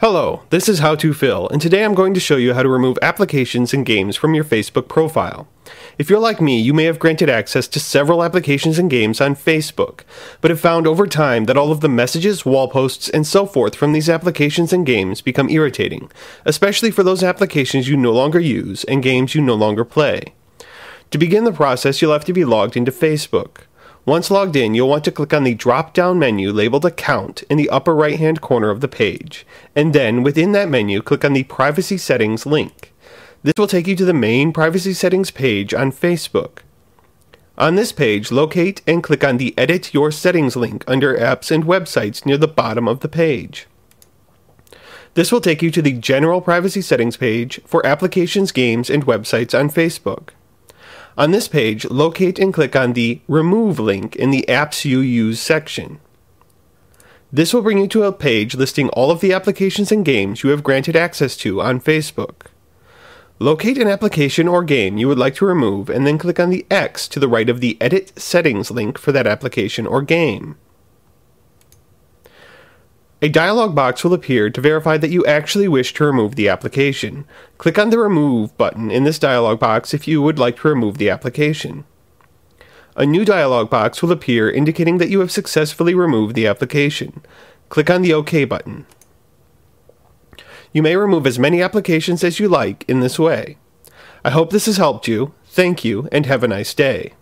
Hello, this is How to Phil, and today I'm going to show you how to remove applications and games from your Facebook profile. If you're like me, you may have granted access to several applications and games on Facebook, but have found over time that all of the messages, wall posts, and so forth from these applications and games become irritating, especially for those applications you no longer use and games you no longer play. To begin the process, you'll have to be logged into Facebook. Once logged in, you'll want to click on the drop-down menu labeled Account in the upper right-hand corner of the page, and then within that menu, click on the Privacy Settings link. This will take you to the main Privacy Settings page on Facebook. On this page, locate and click on the Edit Your Settings link under Apps and Websites near the bottom of the page. This will take you to the General Privacy Settings page for applications, games, and websites on Facebook. On this page, locate and click on the Remove link in the Apps You Use section. This will bring you to a page listing all of the applications and games you have granted access to on Facebook. Locate an application or game you would like to remove and then click on the X to the right of the Edit Settings link for that application or game. A dialog box will appear to verify that you actually wish to remove the application. Click on the Remove button in this dialog box if you would like to remove the application. A new dialog box will appear indicating that you have successfully removed the application. Click on the OK button. You may remove as many applications as you like in this way. I hope this has helped you. Thank you, and have a nice day.